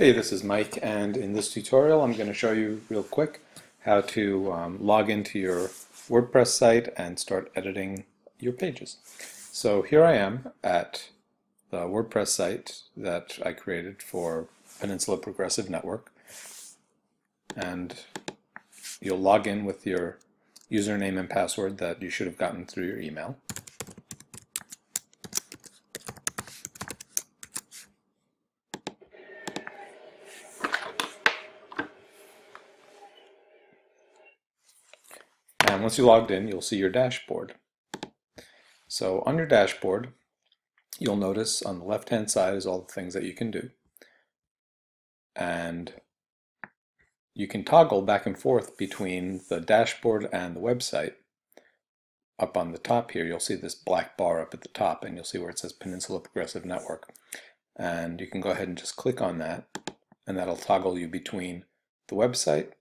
Hey, this is Mike, and in this tutorial I'm going to show you real quick how to um, log into your WordPress site and start editing your pages. So here I am at the WordPress site that I created for Peninsula Progressive Network, and you'll log in with your username and password that you should have gotten through your email. And once you logged in, you'll see your dashboard. So on your dashboard, you'll notice on the left-hand side is all the things that you can do. And you can toggle back and forth between the dashboard and the website. Up on the top here, you'll see this black bar up at the top, and you'll see where it says Peninsula Progressive Network. And you can go ahead and just click on that, and that'll toggle you between the website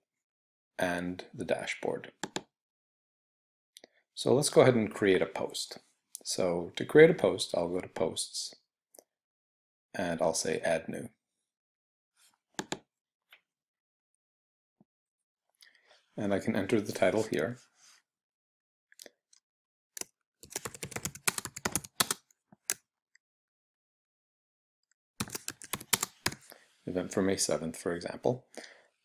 and the dashboard. So let's go ahead and create a post. So to create a post, I'll go to Posts, and I'll say Add New. And I can enter the title here. Event for May 7th, for example.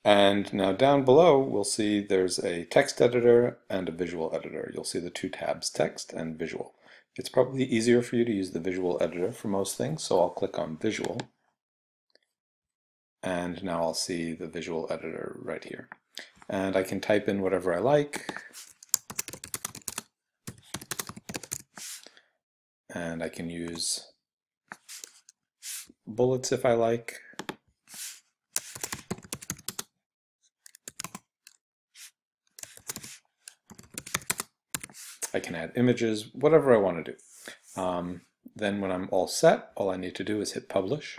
And now down below, we'll see there's a text editor and a visual editor. You'll see the two tabs, text and visual. It's probably easier for you to use the visual editor for most things, so I'll click on visual. And now I'll see the visual editor right here. And I can type in whatever I like. And I can use bullets if I like. I can add images, whatever I want to do. Um, then when I'm all set, all I need to do is hit publish.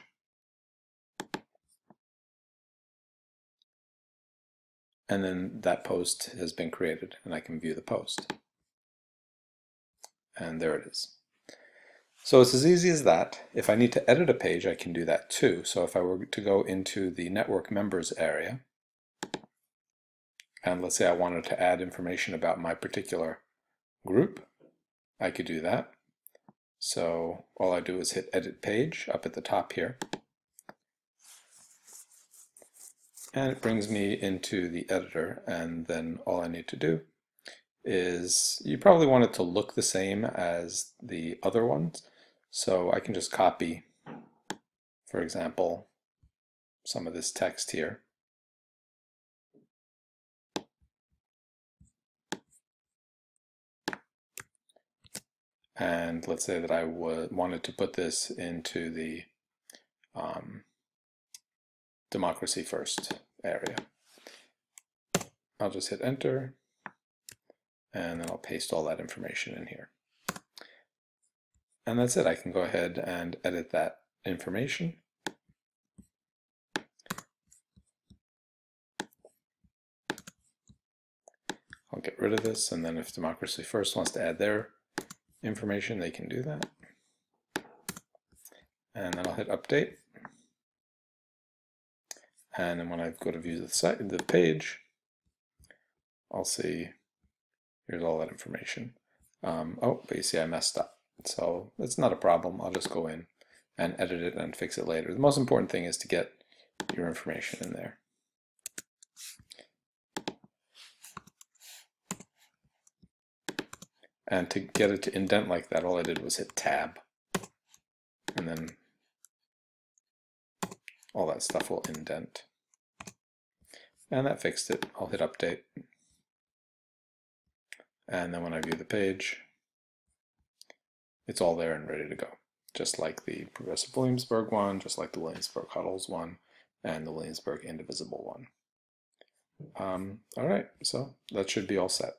And then that post has been created and I can view the post. And there it is. So it's as easy as that. If I need to edit a page, I can do that too. So if I were to go into the network members area, and let's say I wanted to add information about my particular group, I could do that. So all I do is hit edit page up at the top here. And it brings me into the editor and then all I need to do is, you probably want it to look the same as the other ones. So I can just copy, for example, some of this text here and let's say that I wanted to put this into the um, democracy first area. I'll just hit enter and then I'll paste all that information in here. And that's it. I can go ahead and edit that information. I'll get rid of this and then if Democracy First wants to add their information, they can do that. And then I'll hit update. And then when I go to view the site, the page, I'll see here's all that information. Um, oh, but you see I messed up. So it's not a problem. I'll just go in and edit it and fix it later. The most important thing is to get your information in there. And to get it to indent like that, all I did was hit tab. And then all that stuff will indent. And that fixed it. I'll hit update. And then when I view the page, it's all there and ready to go. Just like the Progressive Williamsburg one, just like the Williamsburg Huddles one, and the Williamsburg Indivisible one. Um, all right, so that should be all set.